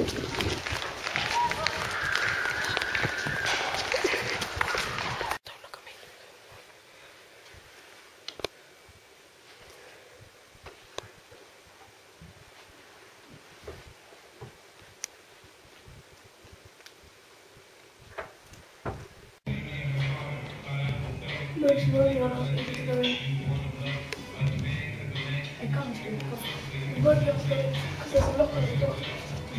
Which one you want to go in? I can't do it. Because there's a lock on the door.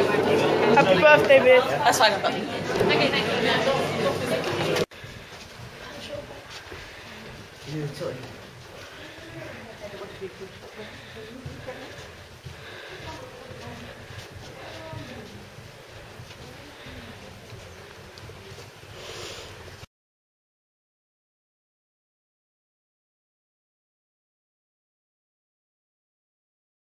Happy birthday, babe. That's fine, I've got